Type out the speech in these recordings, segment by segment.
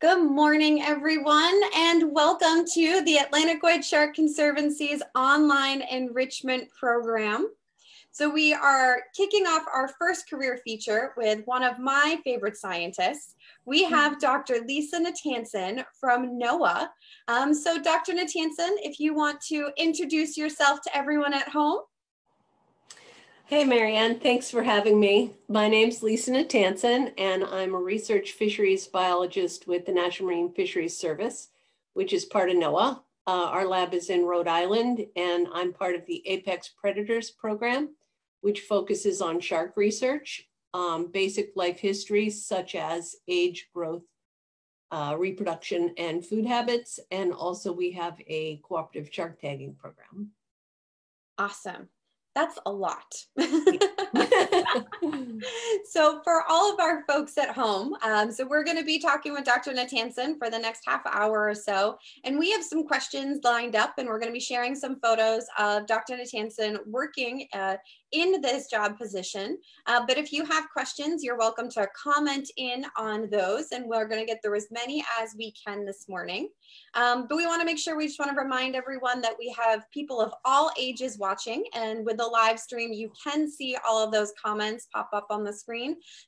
Good morning, everyone, and welcome to the Atlantic White Shark Conservancy's online enrichment program. So we are kicking off our first career feature with one of my favorite scientists. We have Dr. Lisa Natanson from NOAA. Um, so Dr. Natanson, if you want to introduce yourself to everyone at home. Hey, Marianne, thanks for having me. My name's Lisa Natanson, and I'm a research fisheries biologist with the National Marine Fisheries Service, which is part of NOAA. Uh, our lab is in Rhode Island, and I'm part of the Apex Predators program, which focuses on shark research, um, basic life histories such as age, growth, uh, reproduction, and food habits. And also we have a cooperative shark tagging program. Awesome that's a lot. so for all of our folks at home, um, so we're going to be talking with Dr. Natanson for the next half hour or so, and we have some questions lined up, and we're going to be sharing some photos of Dr. Natanson working uh, in this job position. Uh, but if you have questions, you're welcome to comment in on those, and we're going to get through as many as we can this morning. Um, but we want to make sure we just want to remind everyone that we have people of all ages watching, and with the live stream, you can see all of those comments pop up on the screen.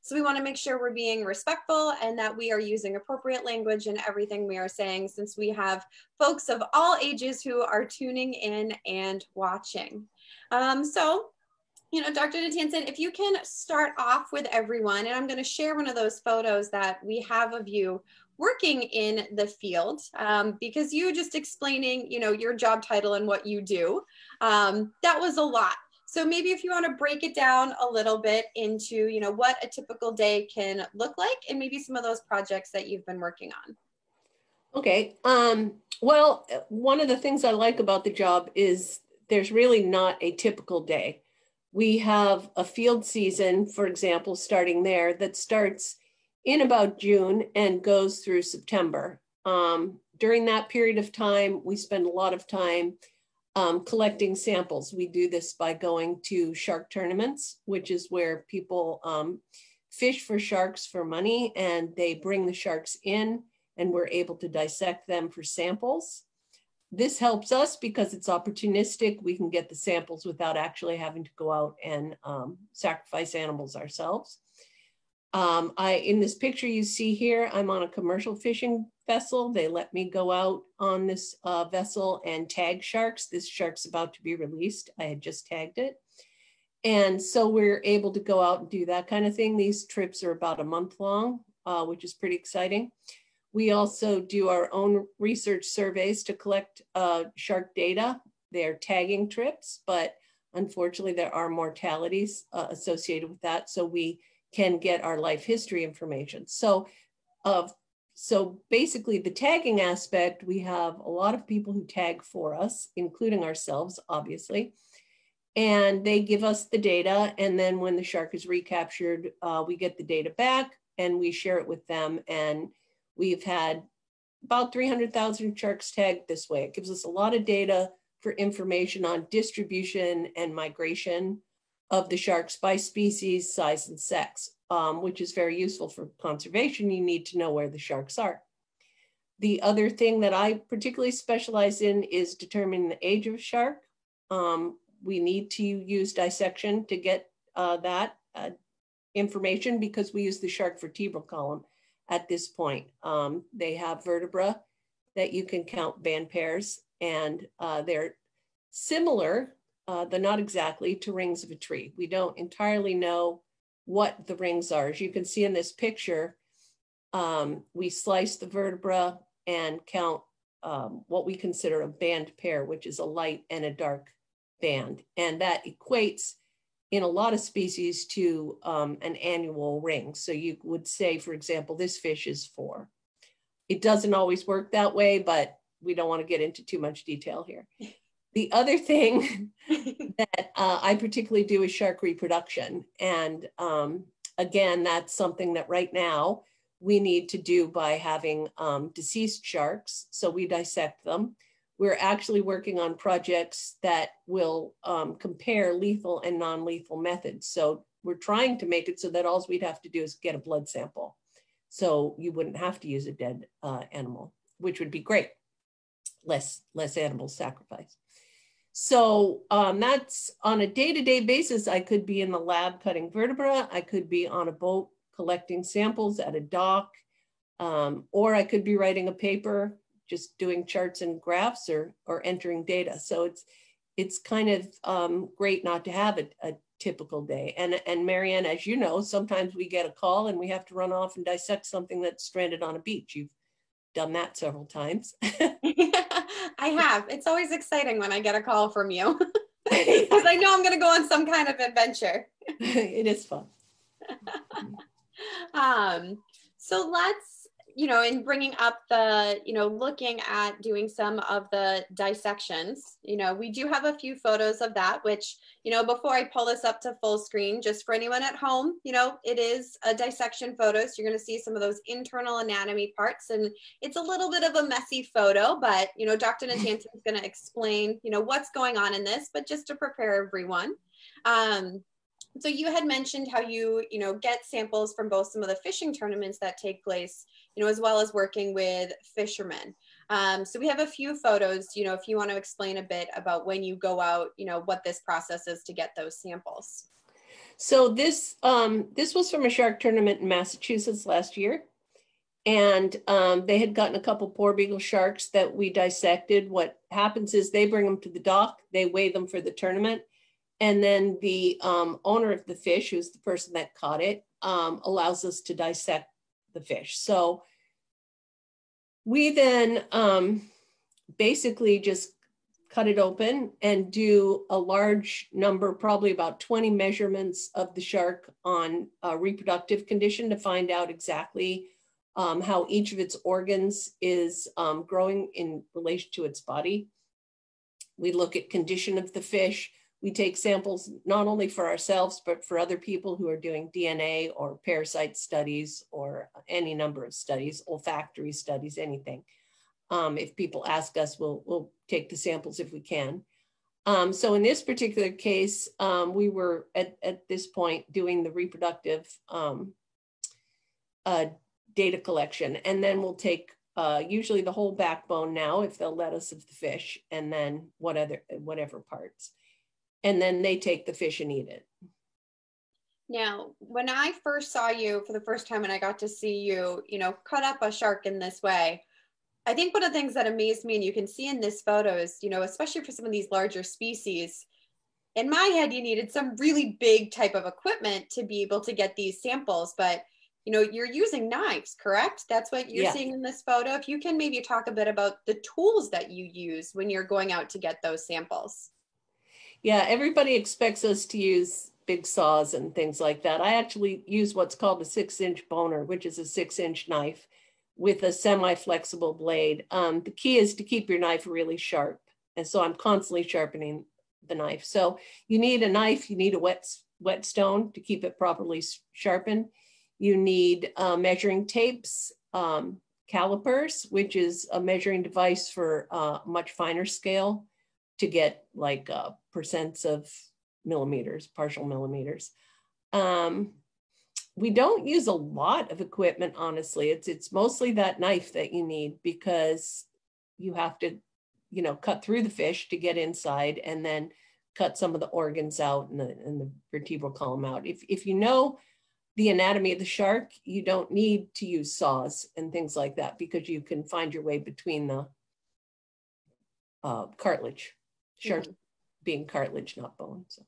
So we want to make sure we're being respectful and that we are using appropriate language in everything we are saying, since we have folks of all ages who are tuning in and watching. Um, so you know, Dr. Natanson, if you can start off with everyone, and I'm going to share one of those photos that we have of you working in the field um, because you just explaining, you know, your job title and what you do, um, that was a lot. So maybe if you want to break it down a little bit into, you know, what a typical day can look like and maybe some of those projects that you've been working on. Okay. Um, well, one of the things I like about the job is there's really not a typical day we have a field season, for example, starting there that starts in about June and goes through September. Um, during that period of time, we spend a lot of time um, collecting samples. We do this by going to shark tournaments, which is where people um, fish for sharks for money and they bring the sharks in and we're able to dissect them for samples. This helps us because it's opportunistic. We can get the samples without actually having to go out and um, sacrifice animals ourselves. Um, I In this picture you see here, I'm on a commercial fishing vessel. They let me go out on this uh, vessel and tag sharks. This shark's about to be released. I had just tagged it. And so we're able to go out and do that kind of thing. These trips are about a month long, uh, which is pretty exciting. We also do our own research surveys to collect uh, shark data. They're tagging trips, but unfortunately there are mortalities uh, associated with that. So we can get our life history information. So, uh, so basically the tagging aspect, we have a lot of people who tag for us, including ourselves, obviously. And they give us the data. And then when the shark is recaptured, uh, we get the data back and we share it with them. And We've had about 300,000 sharks tagged this way. It gives us a lot of data for information on distribution and migration of the sharks by species, size, and sex, um, which is very useful for conservation. You need to know where the sharks are. The other thing that I particularly specialize in is determining the age of shark. Um, we need to use dissection to get uh, that uh, information because we use the shark vertebral column at this point. Um, they have vertebra that you can count band pairs, and uh, they're similar, uh, though not exactly, to rings of a tree. We don't entirely know what the rings are. As you can see in this picture, um, we slice the vertebra and count um, what we consider a band pair, which is a light and a dark band. And that equates in a lot of species to um, an annual ring. So you would say, for example, this fish is four. It doesn't always work that way, but we don't want to get into too much detail here. The other thing that uh, I particularly do is shark reproduction. And um, again, that's something that right now we need to do by having um, deceased sharks. So we dissect them we're actually working on projects that will um, compare lethal and non-lethal methods. So we're trying to make it so that all we'd have to do is get a blood sample. So you wouldn't have to use a dead uh, animal, which would be great. Less, less animal sacrifice. So um, that's on a day-to-day basis. I could be in the lab cutting vertebra. I could be on a boat collecting samples at a dock, um, or I could be writing a paper, just doing charts and graphs or, or entering data. So it's, it's kind of um, great not to have a, a typical day. And, and Marianne, as you know, sometimes we get a call and we have to run off and dissect something that's stranded on a beach. You've done that several times. I have. It's always exciting when I get a call from you because I know I'm going to go on some kind of adventure. it is fun. um, so let's you know, in bringing up the, you know, looking at doing some of the dissections, you know, we do have a few photos of that, which, you know, before I pull this up to full screen, just for anyone at home, you know, it is a dissection photo. So you're going to see some of those internal anatomy parts and it's a little bit of a messy photo, but, you know, Dr. Natanson is going to explain, you know, what's going on in this, but just to prepare everyone. Um, so you had mentioned how you, you know, get samples from both some of the fishing tournaments that take place, you know, as well as working with fishermen. Um, so we have a few photos, you know, if you want to explain a bit about when you go out, you know, what this process is to get those samples. So this um, this was from a shark tournament in Massachusetts last year. And um, they had gotten a couple porbeagle sharks that we dissected. What happens is they bring them to the dock, they weigh them for the tournament, and then the um, owner of the fish, who's the person that caught it, um, allows us to dissect the fish. So we then um, basically just cut it open and do a large number, probably about 20 measurements of the shark on reproductive condition to find out exactly um, how each of its organs is um, growing in relation to its body. We look at condition of the fish, we take samples not only for ourselves, but for other people who are doing DNA or parasite studies or any number of studies, olfactory studies, anything. Um, if people ask us, we'll, we'll take the samples if we can. Um, so in this particular case, um, we were at, at this point doing the reproductive um, uh, data collection, and then we'll take uh, usually the whole backbone now, if they'll let us, of the fish, and then what other, whatever parts and then they take the fish and eat it. Now, when I first saw you for the first time and I got to see you, you know, cut up a shark in this way, I think one of the things that amazed me, and you can see in this photo, is, you know, especially for some of these larger species, in my head, you needed some really big type of equipment to be able to get these samples. But, you know, you're using knives, correct? That's what you're yeah. seeing in this photo. If you can maybe talk a bit about the tools that you use when you're going out to get those samples. Yeah, everybody expects us to use big saws and things like that. I actually use what's called a six inch boner, which is a six inch knife with a semi-flexible blade. Um, the key is to keep your knife really sharp. And so I'm constantly sharpening the knife. So you need a knife, you need a wet, whetstone to keep it properly sharpened. You need uh, measuring tapes, um, calipers, which is a measuring device for uh, much finer scale to get like uh, percents of millimeters, partial millimeters. Um, we don't use a lot of equipment, honestly. It's it's mostly that knife that you need because you have to, you know, cut through the fish to get inside and then cut some of the organs out and the, and the vertebral column out. If, if you know the anatomy of the shark, you don't need to use saws and things like that because you can find your way between the uh, cartilage. Shark mm-hmm being cartilage, not bone. So.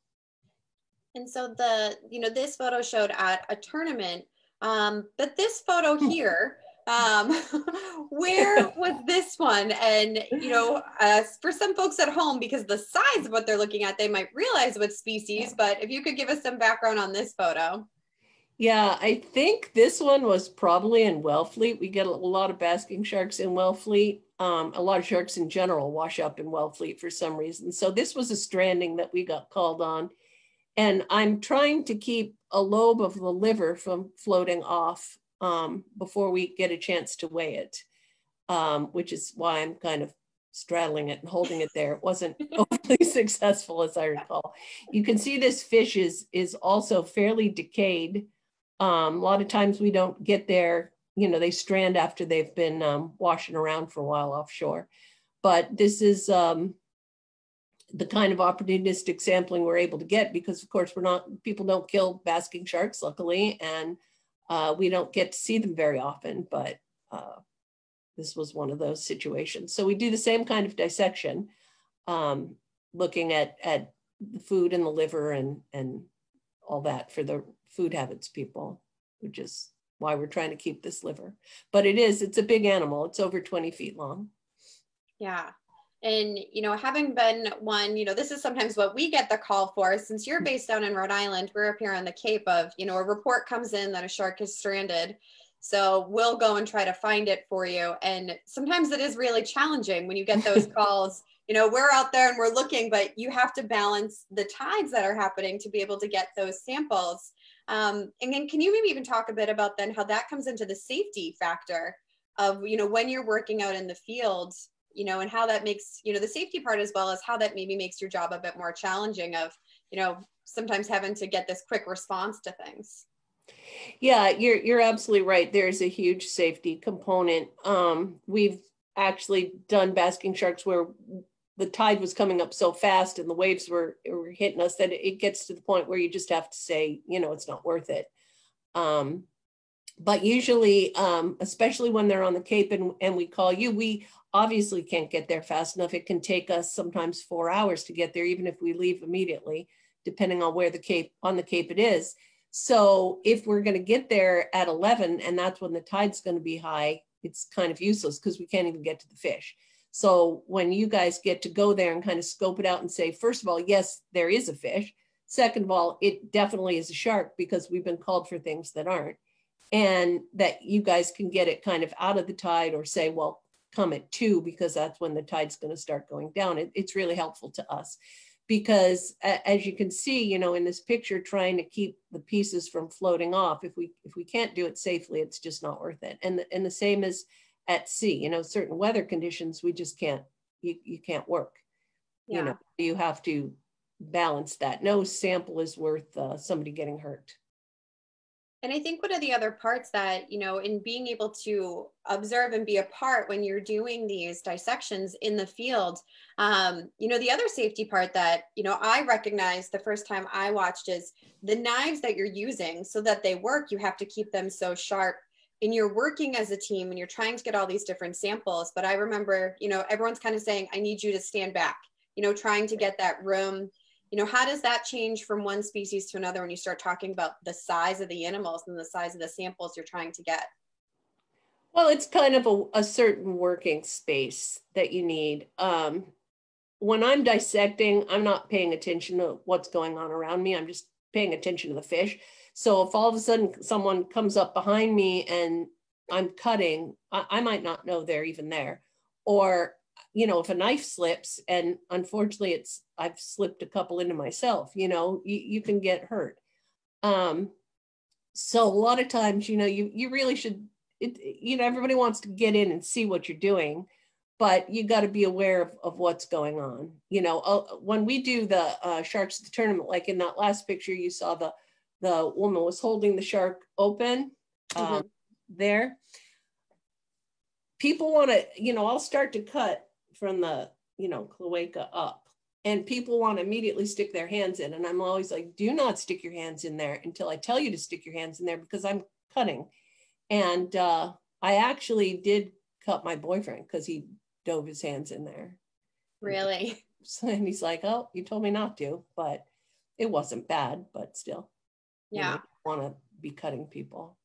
And so the, you know, this photo showed at a tournament, um, but this photo hmm. here, um, where was this one? And, you know, uh, for some folks at home, because the size of what they're looking at, they might realize what species, but if you could give us some background on this photo. Yeah, I think this one was probably in Wellfleet. We get a lot of basking sharks in Wellfleet. Um, a lot of sharks in general wash up in Wellfleet for some reason. So this was a stranding that we got called on. And I'm trying to keep a lobe of the liver from floating off um, before we get a chance to weigh it, um, which is why I'm kind of straddling it and holding it there. It wasn't overly successful as I recall. You can see this fish is, is also fairly decayed. Um, a lot of times we don't get there you know, they strand after they've been um, washing around for a while offshore. But this is um, the kind of opportunistic sampling we're able to get because, of course, we're not, people don't kill basking sharks, luckily, and uh, we don't get to see them very often, but uh, this was one of those situations. So we do the same kind of dissection, um, looking at, at the food and the liver and, and all that for the food habits people, which is why we're trying to keep this liver. But it is, it's a big animal. It's over 20 feet long. Yeah. And, you know, having been one, you know, this is sometimes what we get the call for. Since you're mm-hmm. based down in Rhode Island, we're up here on the Cape of, you know, a report comes in that a shark is stranded. So we'll go and try to find it for you. And sometimes it is really challenging when you get those calls. You know, we're out there and we're looking, but you have to balance the tides that are happening to be able to get those samples. Um, and then can you maybe even talk a bit about then how that comes into the safety factor of, you know, when you're working out in the field, you know, and how that makes, you know, the safety part as well as how that maybe makes your job a bit more challenging of, you know, sometimes having to get this quick response to things. Yeah, you're you're absolutely right. There's a huge safety component. Um, we've actually done basking sharks where the tide was coming up so fast and the waves were, were hitting us that it gets to the point where you just have to say, you know, it's not worth it. Um, but usually, um, especially when they're on the Cape and, and we call you, we obviously can't get there fast enough. It can take us sometimes four hours to get there, even if we leave immediately, depending on where the Cape on the Cape it is. So if we're going to get there at 11 and that's when the tide's going to be high, it's kind of useless because we can't even get to the fish. So when you guys get to go there and kind of scope it out and say, first of all, yes, there is a fish. Second of all, it definitely is a shark because we've been called for things that aren't. And that you guys can get it kind of out of the tide or say, well, come at two because that's when the tide's going to start going down. It, it's really helpful to us because as you can see, you know, in this picture, trying to keep the pieces from floating off, if we if we can't do it safely, it's just not worth it. And the, and the same as at sea, you know, certain weather conditions, we just can't you, you can't work. Yeah. You know, you have to balance that. No sample is worth uh, somebody getting hurt. And I think one of the other parts that, you know, in being able to observe and be a part when you're doing these dissections in the field, um, you know, the other safety part that, you know, I recognized the first time I watched is the knives that you're using so that they work, you have to keep them so sharp. And you're working as a team and you're trying to get all these different samples. But I remember, you know, everyone's kind of saying, I need you to stand back, you know, trying to get that room. You know how does that change from one species to another when you start talking about the size of the animals and the size of the samples you're trying to get? Well it's kind of a, a certain working space that you need. Um, when i'm dissecting i'm not paying attention to what's going on around me. I'm just paying attention to the fish so if all of a sudden someone comes up behind me and i'm cutting I, I might not know they're even there or you know, if a knife slips, and unfortunately, it's I've slipped a couple into myself. You know, you, you can get hurt. Um, so a lot of times, you know, you you really should. It, you know, everybody wants to get in and see what you're doing, but you got to be aware of, of what's going on. You know, uh, when we do the uh, sharks the tournament, like in that last picture, you saw the the woman was holding the shark open um, mm-hmm. there. People want to, you know, I'll start to cut from the, you know, cloaca up. And people want to immediately stick their hands in. And I'm always like, do not stick your hands in there until I tell you to stick your hands in there because I'm cutting. And uh, I actually did cut my boyfriend because he dove his hands in there. Really? And he's like, oh, you told me not to, but it wasn't bad, but still. Yeah. You know, want to be cutting people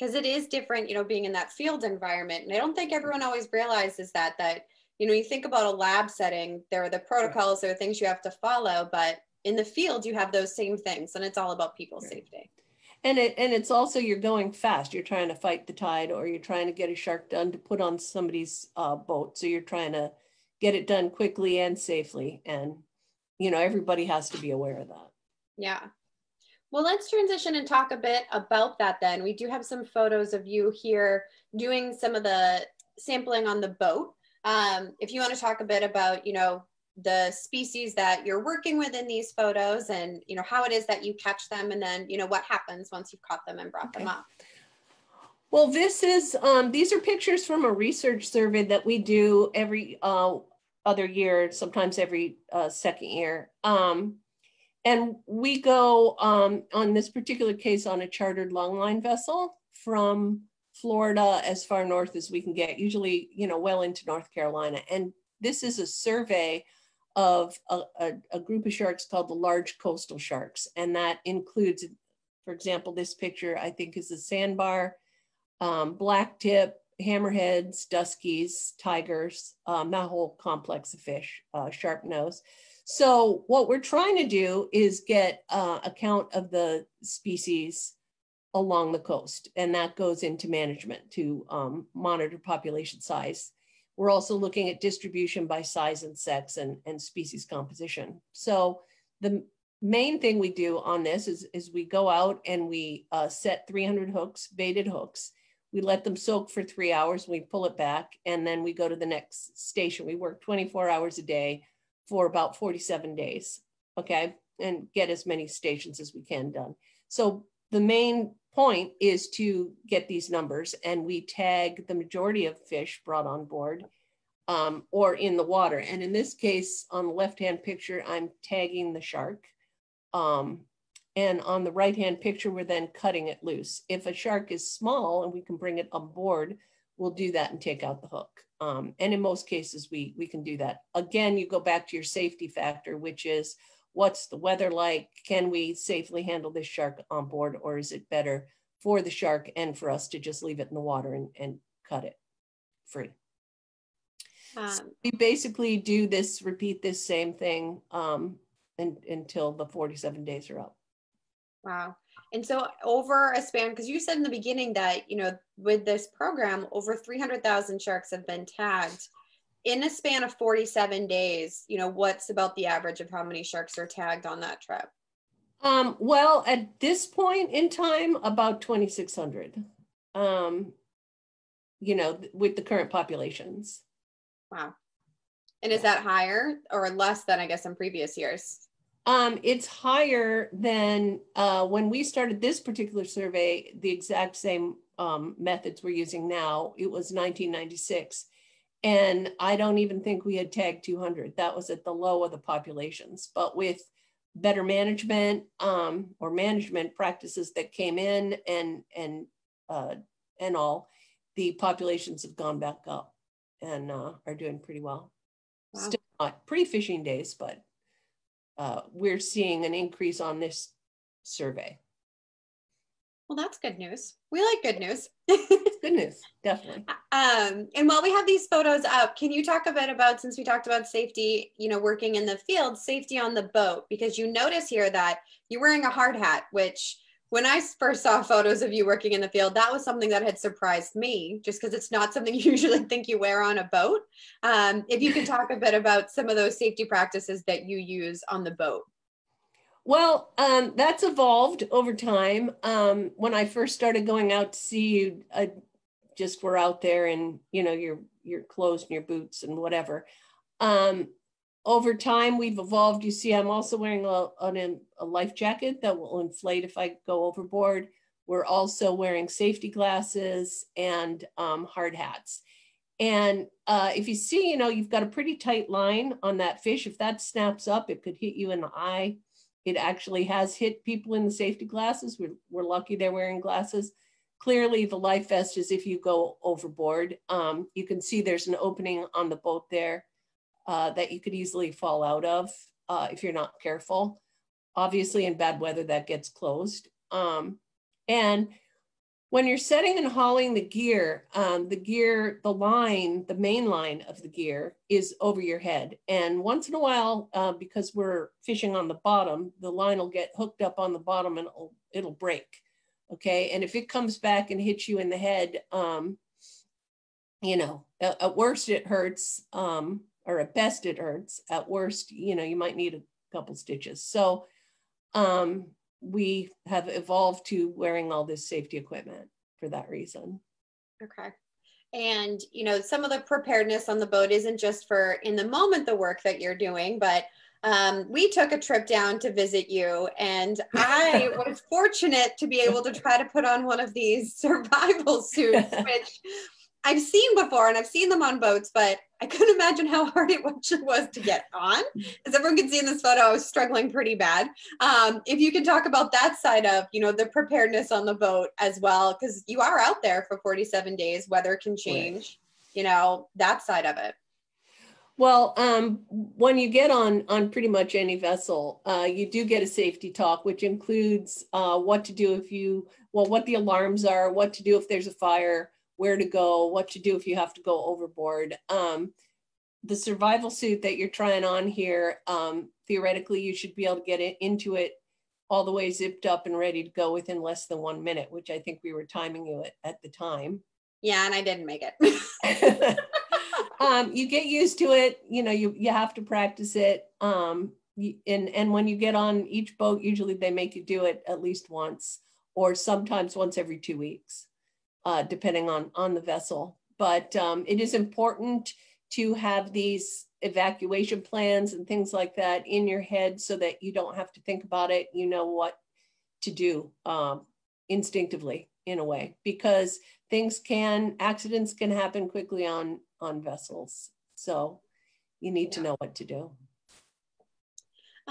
because it is different you know being in that field environment and i don't think everyone always realizes that that you know, you think about a lab setting, there are the protocols, there are things you have to follow, but in the field, you have those same things and it's all about people's right. safety. And it and it's also you're going fast. You're trying to fight the tide, or you're trying to get a shark done to put on somebody's uh, boat. So you're trying to get it done quickly and safely. And you know everybody has to be aware of that. Yeah. Well, let's transition and talk a bit about that then. We do have some photos of you here doing some of the sampling on the boat. Um, if you want to talk a bit about, you know, the species that you're working with in these photos and, you know, how it is that you catch them and then, you know, what happens once you've caught them and brought okay. them up. Well, this is, um, these are pictures from a research survey that we do every uh, other year, sometimes every uh, second year. Um, and we go um, on this particular case on a chartered longline vessel from Florida as far north as we can get, usually, you know, well into North Carolina. And this is a survey of a, a, a group of sharks called the large coastal sharks. And that includes, for example, this picture I think is a sandbar, um, black tip, hammerheads, duskies, tigers, um, that whole complex of fish, uh, sharp nose. So what we're trying to do is get uh, a count of the species along the coast, and that goes into management to um, monitor population size. We're also looking at distribution by size and sex and, and species composition. So the main thing we do on this is, is we go out and we uh, set 300 hooks, baited hooks, we let them soak for three hours, we pull it back, and then we go to the next station. We work 24 hours a day for about 47 days, okay, and get as many stations as we can done. So the main point is to get these numbers, and we tag the majority of fish brought on board um, or in the water. And in this case, on the left-hand picture, I'm tagging the shark. Um, and on the right-hand picture, we're then cutting it loose. If a shark is small and we can bring it on board, we'll do that and take out the hook. Um, and in most cases, we, we can do that. Again, you go back to your safety factor, which is what's the weather like? Can we safely handle this shark on board or is it better for the shark and for us to just leave it in the water and, and cut it free? Um, so we basically do this, repeat this same thing um, and, until the 47 days are up. Wow. And so over a span, because you said in the beginning that, you know, with this program, over 300,000 sharks have been tagged. In a span of 47 days, you know, what's about the average of how many sharks are tagged on that trip? Um, well, at this point in time, about 2,600, um, you know, with the current populations. Wow. And is that higher or less than, I guess, in previous years? Um, it's higher than uh, when we started this particular survey, the exact same um, methods we're using now. It was 1996. And I don't even think we had tagged 200. That was at the low of the populations. But with better management um, or management practices that came in and, and, uh, and all, the populations have gone back up and uh, are doing pretty well. Wow. Still not pre-fishing days, but uh, we're seeing an increase on this survey. Well, that's good news. We like good news. good news, definitely. Um, and while we have these photos up, can you talk a bit about, since we talked about safety, you know, working in the field, safety on the boat? Because you notice here that you're wearing a hard hat, which when I first saw photos of you working in the field, that was something that had surprised me just because it's not something you usually think you wear on a boat. Um, if you could talk a bit about some of those safety practices that you use on the boat. Well, um, that's evolved over time. Um, when I first started going out to sea, you uh, just were out there and you know your your clothes and your boots and whatever. Um, over time we've evolved. You see i'm also wearing a, a, a, life jacket that will inflate if i go overboard. We're also wearing safety glasses and um, hard hats. And uh, if you see you know you've got a pretty tight line on that fish. If that snaps up it could hit you in the eye it actually has hit people in the safety glasses we're, we're lucky they're wearing glasses clearly the life vest is if you go overboard um, you can see there's an opening on the boat there uh, that you could easily fall out of uh, if you're not careful. Obviously, in bad weather, that gets closed. Um, and when you're setting and hauling the gear, um, the gear, the line, the main line of the gear is over your head. And once in a while, uh, because we're fishing on the bottom, the line will get hooked up on the bottom and it'll, it'll break. Okay. And if it comes back and hits you in the head, um, you know, at, at worst it hurts. Um, or at best it hurts. At worst, you know, you might need a couple stitches. So um, we have evolved to wearing all this safety equipment for that reason. Okay. And, you know, some of the preparedness on the boat isn't just for in the moment the work that you're doing, but um, we took a trip down to visit you, and I was fortunate to be able to try to put on one of these survival suits, which I've seen before and I've seen them on boats, but I couldn't imagine how hard it was to get on. As everyone can see in this photo, I was struggling pretty bad. Um, if you could talk about that side of, you know, the preparedness on the boat as well, because you are out there for 47 days, weather can change, you know, that side of it. Well, um, when you get on on pretty much any vessel, uh, you do get a safety talk, which includes uh, what to do if you, well, what the alarms are, what to do if there's a fire, where to go, what to do if you have to go overboard. Um, the survival suit that you're trying on here, um, theoretically, you should be able to get it into it all the way zipped up and ready to go within less than one minute, which I think we were timing you at, at the time. Yeah, and I didn't make it. um, you get used to it. You know, you you have to practice it. Um, and and when you get on each boat, usually they make you do it at least once, or sometimes once every two weeks uh, depending on, on the vessel. But um, it is important to have these evacuation plans and things like that in your head so that you don't have to think about it. You know what to do um, instinctively in a way because things can accidents can happen quickly on on vessels so you need yeah. to know what to do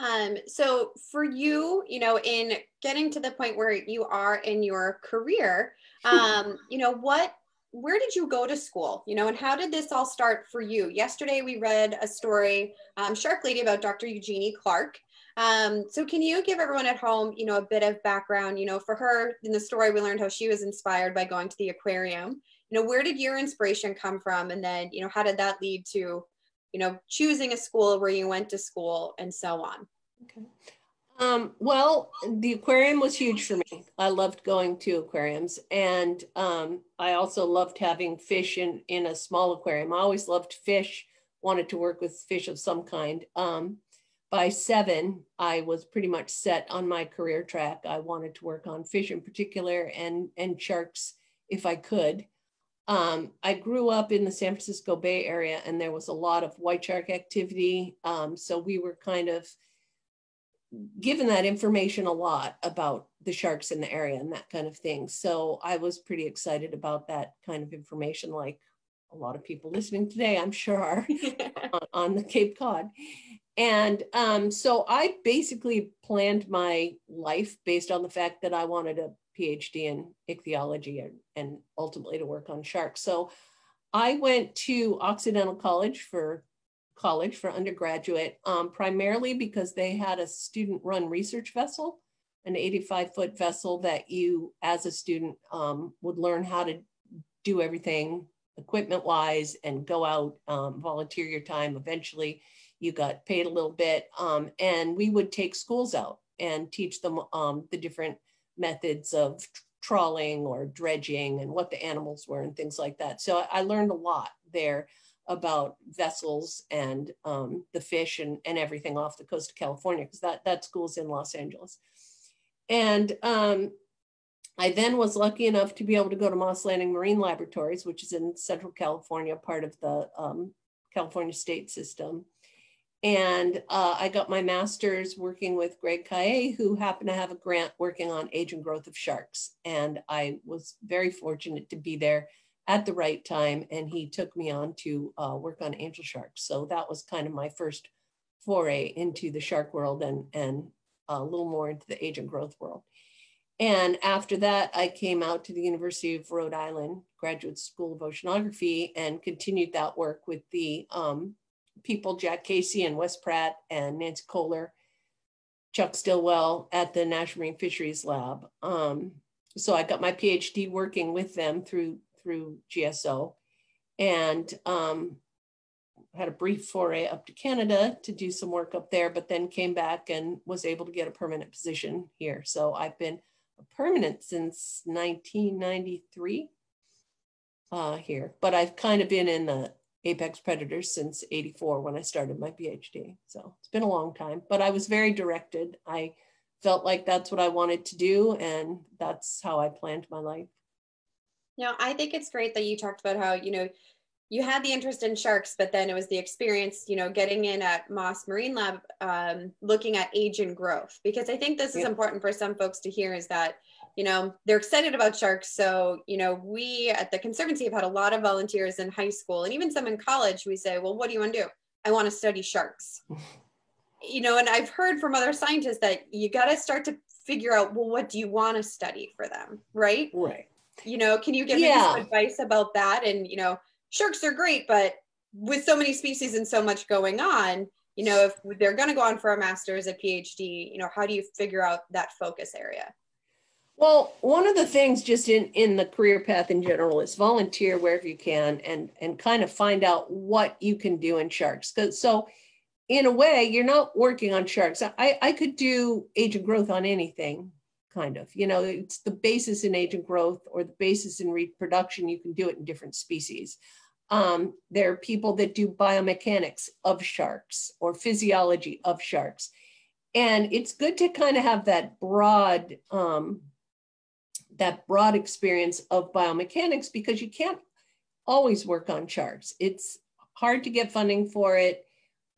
um, so for you, you know, in getting to the point where you are in your career, um, you know, what where did you go to school? You know and how did this all start for you? Yesterday we read a story um, shark lady about dr eugenie clark. Um, so can you give everyone at home you know a bit of background? You know for her in the story we learned how she was inspired by going to the aquarium. You know where did your inspiration come from? And then you know how did that lead to you know, choosing a school where you went to school and so on? Okay. Um, well, the aquarium was huge for me. I loved going to aquariums, and um, I also loved having fish in in a small aquarium. I always loved fish. Wanted to work with fish of some kind. Um, by seven, I was pretty much set on my career track. I wanted to work on fish in particular and and sharks if I could. Um, I grew up in the San Francisco Bay Area and there was a lot of white shark activity. Um, so we were kind of given that information a lot about the sharks in the area and that kind of thing. So I was pretty excited about that kind of information, like a lot of people listening today, I'm sure, are on, on, the Cape Cod. And um, so I basically planned my life based on the fact that I wanted to PhD in ichthyology and, and ultimately to work on sharks. So I went to Occidental College for college for undergraduate, um, primarily because they had a student run research vessel, an 85 foot vessel that you as a student um, would learn how to do everything equipment wise and go out, um, volunteer your time. Eventually you got paid a little bit um, and we would take schools out and teach them um, the different methods of trawling or dredging and what the animals were and things like that. So I learned a lot there about vessels and um, the fish and, and everything off the coast of California because that, that school's in Los Angeles. And um, I then was lucky enough to be able to go to Moss Landing Marine Laboratories, which is in Central California, part of the um, California state system. And uh, I got my master's working with Greg Cailliet, who happened to have a grant working on age and growth of sharks. And I was very fortunate to be there at the right time. And he took me on to uh, work on angel sharks. So that was kind of my first foray into the shark world and, and a little more into the age and growth world. And after that, I came out to the University of Rhode Island Graduate School of Oceanography and continued that work with the um, people, Jack Casey and Wes Pratt and Nancy Kohler, Chuck Stillwell at the National Marine Fisheries Lab. Um, so I got my PhD working with them through through GSO, and um, had a brief foray up to Canada to do some work up there, but then came back and was able to get a permanent position here. So I've been permanent since 1993 uh, here, but I've kind of been in the apex predators since 84 when I started my PhD. So it's been a long time, but I was very directed. I felt like that's what I wanted to do, and that's how I planned my life. Now, I think it's great that you talked about how, you know, you had the interest in sharks, but then it was the experience, you know, getting in at Moss Marine Lab, um, looking at age and growth. Because I think this is important for some folks to hear is that, you know, they're excited about sharks. So, you know, we at the Conservancy have had a lot of volunteers in high school and even some in college. We say, well, what do you want to do? I want to study sharks. you know, and I've heard from other scientists that you got to start to figure out, well, what do you want to study for them? Right. Right. You know, can you give yeah. me some advice about that? And, you know, sharks are great, but with so many species and so much going on, you know, if they're going to go on for a master's, a PhD, you know, how do you figure out that focus area? Well, one of the things just in, in the career path in general is volunteer wherever you can and, and kind of find out what you can do in sharks. So in a way, you're not working on sharks. I, I could do age and growth on anything, kind of. You know, it's the basis in age and growth or the basis in reproduction. You can do it in different species. Um, there are people that do biomechanics of sharks or physiology of sharks. And it's good to kind of have that broad, um, that broad experience of biomechanics because you can't always work on sharks. It's hard to get funding for it.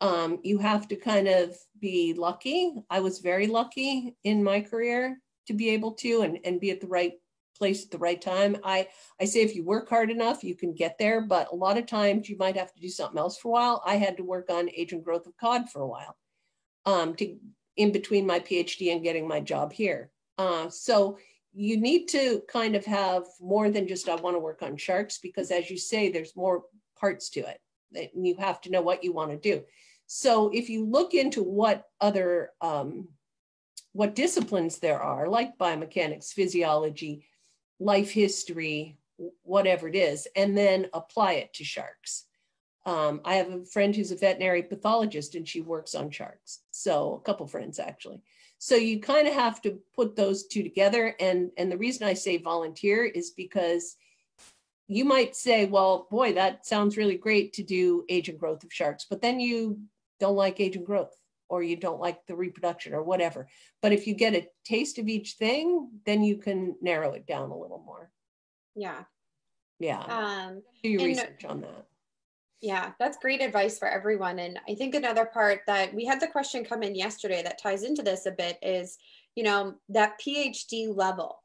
Um, you have to kind of be lucky. I was very lucky in my career to be able to and, and be at the right place at the right time. I, I say if you work hard enough, you can get there, but a lot of times you might have to do something else for a while. I had to work on age and growth of cod for a while um, to in between my PhD and getting my job here. Uh, so you need to kind of have more than just I want to work on sharks because as you say, there's more parts to it. And you have to know what you want to do. So if you look into what other um, what disciplines there are, like biomechanics, physiology, life history, whatever it is, and then apply it to sharks. Um, I have a friend who's a veterinary pathologist and she works on sharks. So a couple friends actually. So you kind of have to put those two together. And, and the reason I say volunteer is because you might say, well, boy, that sounds really great to do age and growth of sharks, but then you don't like age and growth or you don't like the reproduction or whatever. But if you get a taste of each thing, then you can narrow it down a little more. Yeah. Yeah. Um, Do your research on that. Yeah, that's great advice for everyone. And I think another part that we had the question come in yesterday that ties into this a bit is, you know, that PhD level.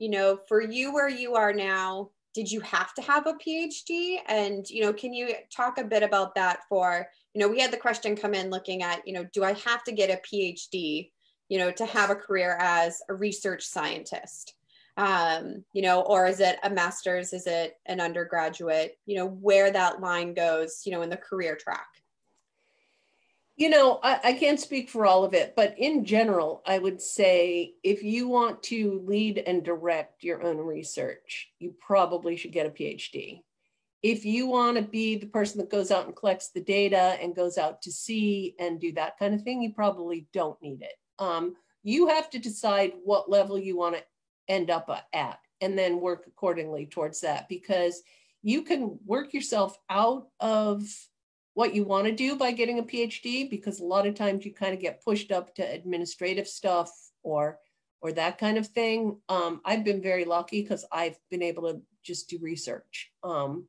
You know, for you where you are now, did you have to have a PhD? And, you know, can you talk a bit about that for, you know, we had the question come in looking at, you know, do I have to get a PhD, you know, to have a career as a research scientist? Um, you know, or is it a master's? Is it an undergraduate? You know, where that line goes, you know, in the career track. You know, I, I, can't speak for all of it, but in general, I would say if you want to lead and direct your own research, you probably should get a PhD. If you want to be the person that goes out and collects the data and goes out to sea and do that kind of thing, you probably don't need it. Um, you have to decide what level you want to end up at and then work accordingly towards that because you can work yourself out of what you want to do by getting a PhD because a lot of times you kind of get pushed up to administrative stuff or or that kind of thing. Um, I've been very lucky because I've been able to just do research. Um,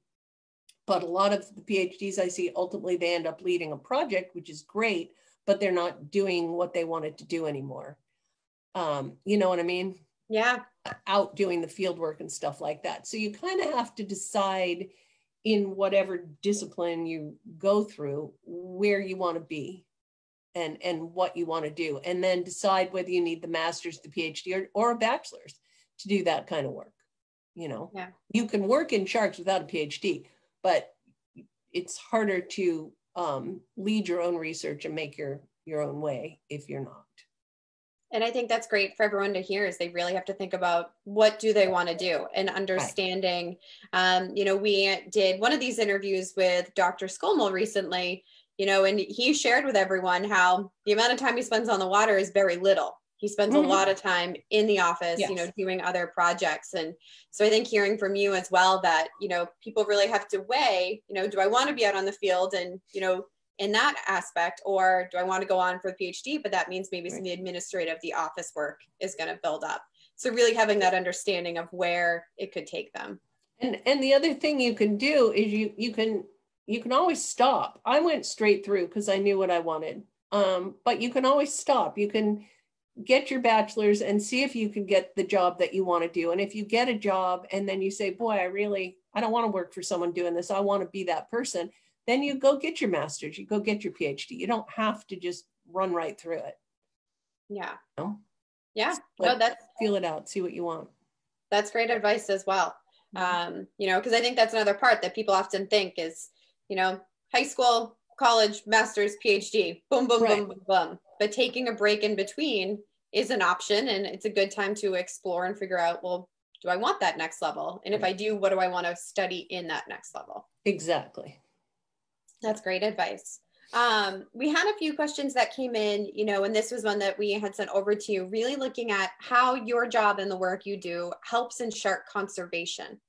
but a lot of the PhDs I see ultimately they end up leading a project, which is great, but they're not doing what they wanted to do anymore. Um, you know what I mean? Yeah. Out doing the field work and stuff like that. So you kind of have to decide in whatever discipline you go through where you want to be and and what you want to do and then decide whether you need the master's the phd or, or a bachelor's to do that kind of work you know yeah. you can work in sharks without a phd but it's harder to um, lead your own research and make your your own way if you're not and i think that's great for everyone to hear is they really have to think about what do they want to do and understanding right. um, you know we did one of these interviews with dr Skomal recently you know and he shared with everyone how the amount of time he spends on the water is very little he spends mm-hmm. a lot of time in the office yes. you know doing other projects and so i think hearing from you as well that you know people really have to weigh you know do i want to be out on the field and you know in that aspect or do i want to go on for the phd but that means maybe right. some of the administrative the office work is going to build up so really having that understanding of where it could take them And and the other thing you can do is you you can you can always stop. I went straight through because I knew what I wanted. Um, but you can always stop. You can get your bachelor's and see if you can get the job that you want to do. And if you get a job and then you say, boy, I really, I don't want to work for someone doing this. I want to be that person. Then you go get your master's, you go get your PhD. You don't have to just run right through it. Yeah. You know? Yeah. But no, that's feel it out, see what you want. that's great advice as well. Mm-hmm. Um, you know, because I think that's another part that people often think is, you know, high school, college, master's, PhD, boom, boom, Right. boom, boom, boom. But taking a break in between is an option, and it's a good time to explore and figure out, well, do I want that next level? And if I do, what do I want to study in that next level? Exactly. That's great advice. Um, we had a few questions that came in, you know, and this was one that we had sent over to you, really looking at how your job and the work you do helps in shark conservation.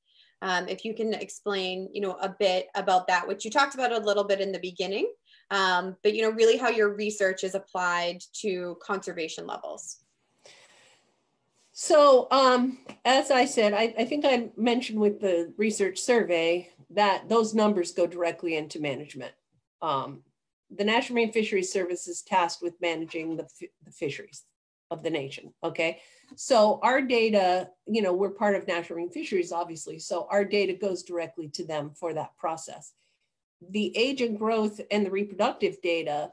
Um, if you can explain, you know, a bit about that, which you talked about a little bit in the beginning, um, but you know, really how your research is applied to conservation levels. So, um, as I said, I, I think I mentioned with the research survey that those numbers go directly into management. Um, the National Marine Fisheries Service is tasked with managing the, the fisheries of the nation. Okay. So, our data, you know, we're part of National Marine Fisheries, obviously. So, our data goes directly to them for that process. The age and growth and the reproductive data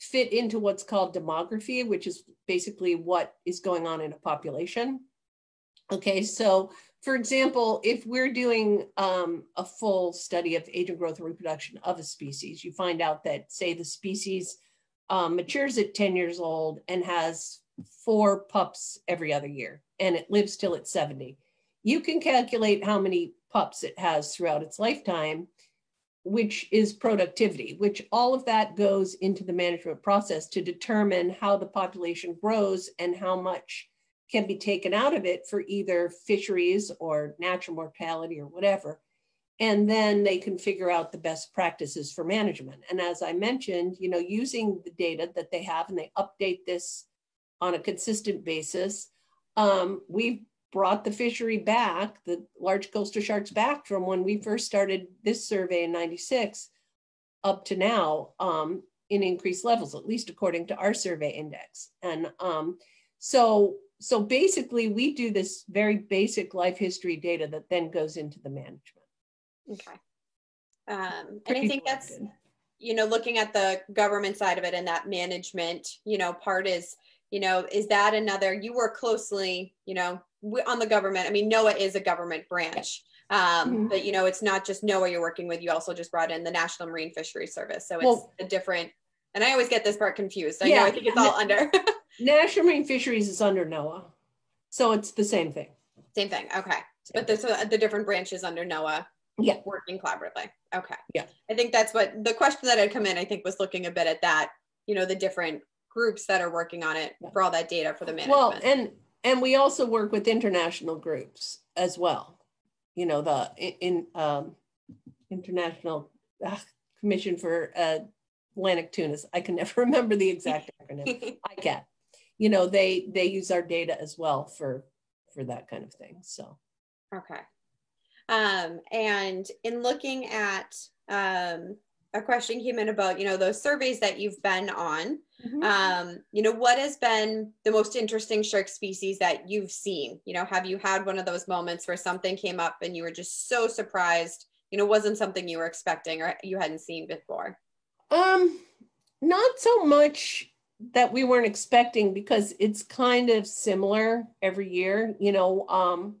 fit into what's called demography, which is basically what is going on in a population. Okay, so for example, if we're doing um, a full study of age and growth and reproduction of a species, you find out that, say, the species um, matures at 10 years old and has four pups every other year, and it lives till it's 70. You can calculate how many pups it has throughout its lifetime which is productivity, which all of that goes into the management process to determine how the population grows and how much can be taken out of it for either fisheries or natural mortality or whatever. And then they can figure out the best practices for management. And as I mentioned, you know, using the data that they have and they update this on a consistent basis, um, we've brought the fishery back, the large coastal sharks back from when we first started this survey in 96 up to now um, in increased levels, at least according to our survey index. And um, so, so basically we do this very basic life history data that then goes into the management. Okay. Um, and I think that's, you know, looking at the government side of it and that management, you know, part is, you know, is that another, you work closely, you know, on the government. I mean, NOAA is a government branch. Um, Mhm. but you know, it's not just NOAA you're working with. You also just brought in the National Marine Fisheries Service. So it's Well- a different, and I always get this part confused. I know, Yeah. I think it's all under National Marine Fisheries is under NOAA. So it's the same thing. same thing. Okay. But the, so the different branches under NOAA Yeah. working collaboratively. Okay. Yeah. I think that's what the question that had come in, I think was looking a bit at that, you know, the different groups that are working on it Yeah. for all that data for the management. Well, and and we also work with international groups as well. You know, the in, in um, International uh, Commission for uh, Atlantic Tunas. I can never remember the exact acronym. ICCAT. You know, they they use our data as well for for that kind of thing. So okay. Um, and in looking at um, a question came in about, you know, those surveys that you've been on, um, you know, what has been the most interesting shark species that you've seen? You know, have you had one of those moments where something came up and you were just so surprised, you know, wasn't something you were expecting or you hadn't seen before? Um, not so much that we weren't expecting because it's kind of similar every year, you know. Um,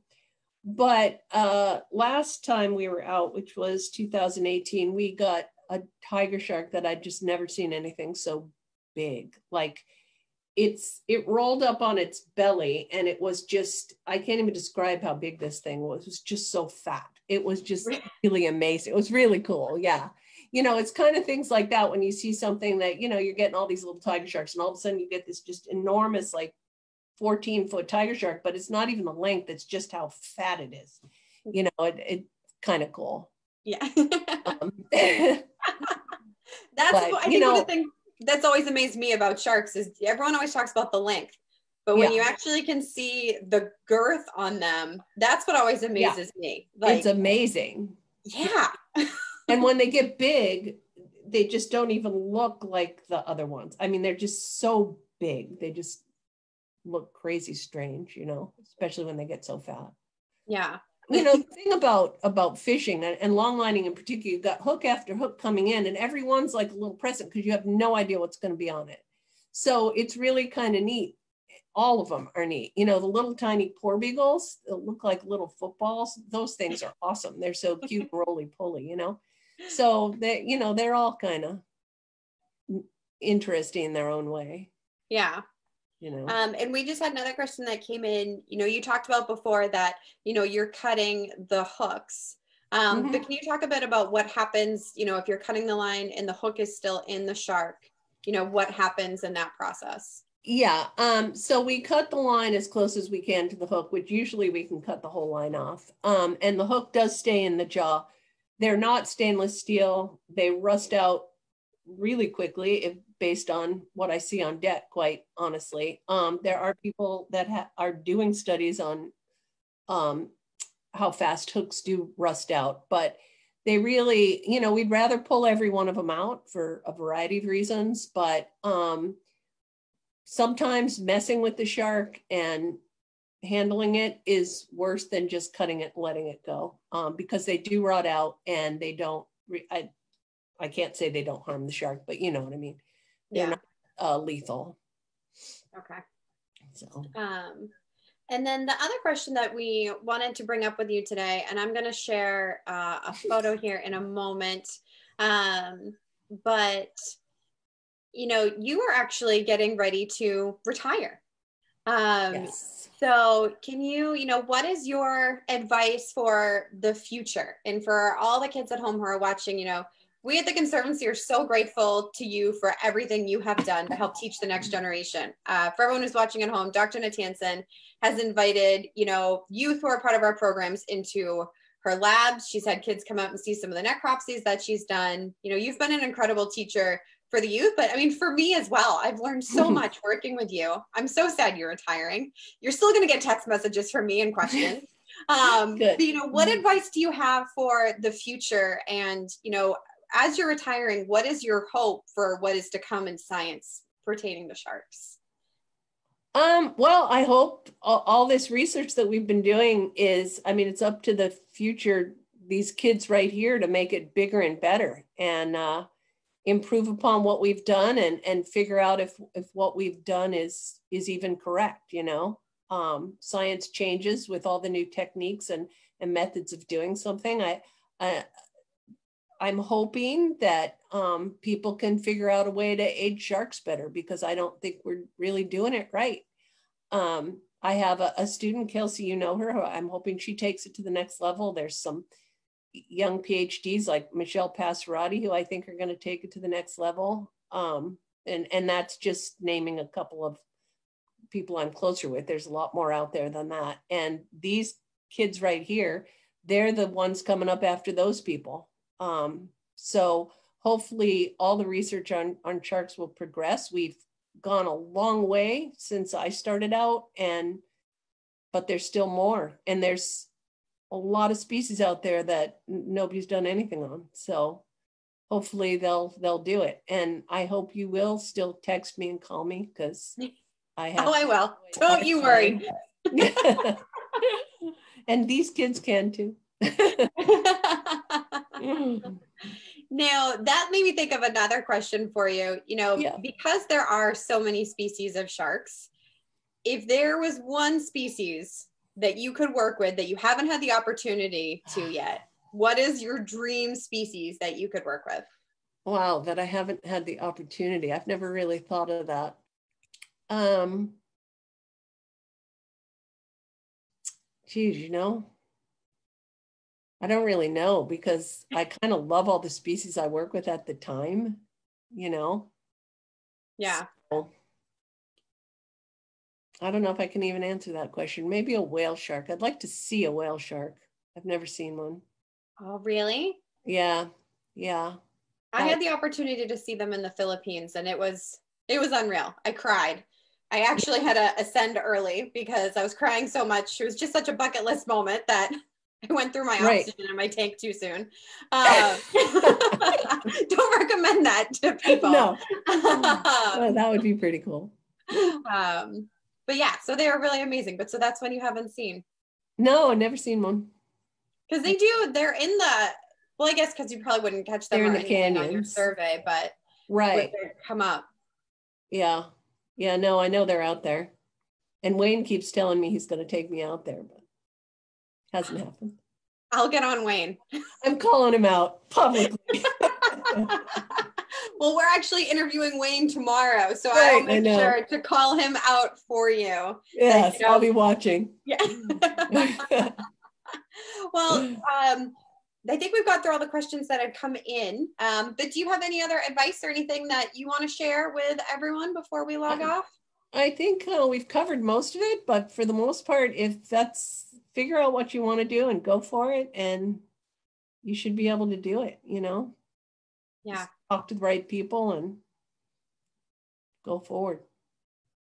but uh, last time we were out, which was 2018, we got a tiger shark that I'd just never seen anything so big. Like it's it rolled up on its belly and it was just I can't even describe how big this thing was. It was just so fat. It was just really amazing. It was really cool. Yeah you know, it's kind of things like that when you see something that, you know, you're getting all these little tiger sharks and all of a sudden you get this just enormous, like 14 foot tiger shark, but it's not even the length, it's just how fat it is. You know, it, it kind of cool. Yeah. Um, That's But, what I think know- thing that's always amazed me about sharks is everyone always talks about the length. But when Yeah. you actually can see the girth on them, that's what always amazes me. Like, it's amazing. yeah, and when they get big, they just don't even look like the other ones. I mean, they're just so big. They just look crazy strange, you know, especially when they get so fat. yeah, You know, the thing about about fishing and, and long lining in particular, you've got hook after hook coming in, and everyone's like a little present because you have no idea what's going to be on it. So it's really kind of neat. All of them are neat. You know, the little tiny porbeagles that look like little footballs. Those things are awesome. They're so cute, roly poly. You know, so they, you know, they're all kind of interesting in their own way. yeah. You know, Um, and we just had another question that came in. You know, you talked about before that, you know, you're cutting the hooks. Um, But Mhm. can you talk a bit about what happens, you know, if you're cutting the line and the hook is still in the shark, you know, what happens in that process? Yeah, um, so we cut the line as close as we can to the hook, which usually we can cut the whole line off. Um, and the hook does stay in the jaw. They're not stainless steel. They rust out really quickly if based on what I see on deck, quite honestly. Um, there are people that ha- are doing studies on um, how fast hooks do rust out, but they really, you know, we'd rather pull every one of them out for a variety of reasons, but um, sometimes messing with the shark and handling it is worse than just cutting it and letting it go um, because they do rot out and they don't re- I, I can't say they don't harm the shark but you know what i mean they're Yeah. not uh, lethal Okay. so Um, and then the other question that we wanted to bring up with you today, and I'm going to share uh, a photo here in a moment. Um, but, you know, you are actually getting ready to retire. Um, yes So, can you, you know, what is your advice for the future and for all the kids at home who are watching? You know, we at the Conservancy are so grateful to you for everything you have done to help teach the next generation. Uh, for everyone who's watching at home, Dr. Natanson has invited, you know, youth who are part of our programs into her labs. She's had kids come out and see some of the necropsies that she's done. You know, you've been an incredible teacher for the youth, but I mean, for me as well, I've learned so much working with you. I'm so sad you're retiring. You're still going to get text messages from me and questions. Um, but, you know, what advice do you have for the future? And, you know, as you're retiring, what is your hope for what is to come in science pertaining to sharks? Um, well, I hope all, all this research that we've been doing is, I mean, it's up to the future, these kids right here to make it bigger and better and uh, improve upon what we've done and, and figure out if, if what we've done is, is even correct, you know? Um, science changes with all the new techniques and, and methods of doing something. I, I, I'm hoping that um, people can figure out a way to age sharks better because I don't think we're really doing it right. Um, I have a, a student, Kelsey, you know her. I'm hoping she takes it to the next level. There's some young PhDs like Michelle Passerotti who I think are going to take it to the next level. Um, and and that's just naming a couple of people I'm closer with. There's a lot more out there than that. And these kids right here, they're the ones coming up after those people. Um, so hopefully all the research on, on sharks will progress. We've gone a long way since I started out and but there's still more and there's a lot of species out there that nobody's done anything on. So hopefully they'll they'll do it. And I hope you will still text me and call me because I have Oh, I will. Don't you worry. and these kids can too. now that made me think of another question for you you know Yeah. because there are so many species of sharks if there was one species that you could work with that you haven't had the opportunity to yet what is your dream species that you could work with Wow, that I haven't had the opportunity. I've never really thought of that. Um, geez, you know, I don't really know because I kind of love all the species I work with at the time, you know. yeah So, I don't know if I can even answer that question. Maybe a whale shark. I'd like to see a whale shark. I've never seen one. oh really Yeah, yeah. i had the opportunity to see them in the philippines and it was it was unreal i cried I actually had to ascend early because I was crying so much. It was just such a bucket list moment that I went through my Right. oxygen in my tank too soon. Uh, don't recommend that to people. No, well, that would be pretty cool. um, but yeah, so they are really amazing. But so that's when you haven't seen No, I've never seen one. because they do. They're in the well, I guess because you probably wouldn't catch them They're in the anything on your canyons. survey, but Right. come up. Yeah. Yeah, no, I know they're out there. And Wayne keeps telling me he's going to take me out there, but hasn't happened. I'll get on Wayne. I'm calling him out publicly. well, we're actually interviewing Wayne tomorrow, so Right, I'll I make know. sure to call him out for you. yes, you know. I'll be watching. Yeah. well, um, I think we've got through all the questions that had come in. Um, but do you have any other advice or anything that you want to share with everyone before we log Um, off? I think uh, we've covered most of it, but for the most part, if that's figure out what you want to do and go for it, and you should be able to do it, you know? Yeah, talk to the right people and go forward.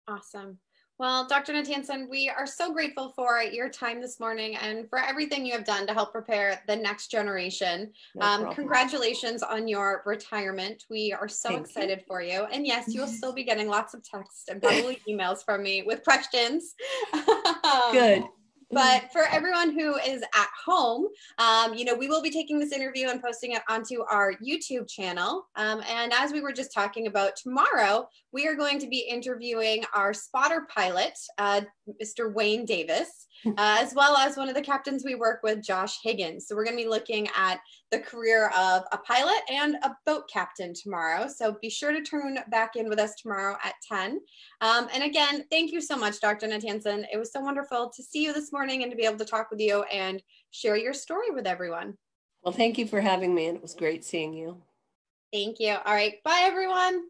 awesome. Well, Dr. Natanson, we are so grateful for your time this morning and for everything you have done to help prepare the next generation. No Um, congratulations on your retirement. We are so Thank you. excited for you. And yes, you will still be getting lots of texts and probably emails from me with questions. Um, Good. But for everyone who is at home, um, you know, we will be taking this interview and posting it onto our YouTube channel. Um, and as we were just talking about tomorrow, we are going to be interviewing our spotter pilot, uh, Mr. Wayne Davis, uh, as well as one of the captains we work with, Josh Higgins. So we're going to be looking at the career of a pilot and a boat captain tomorrow. So be sure to tune back in with us tomorrow at 10. Um, and again, thank you so much, Dr. Natanson. It was so wonderful to see you this morning and to be able to talk with you and share your story with everyone. Well, thank you for having me, and it was great seeing you. Thank you. All right. Bye, everyone.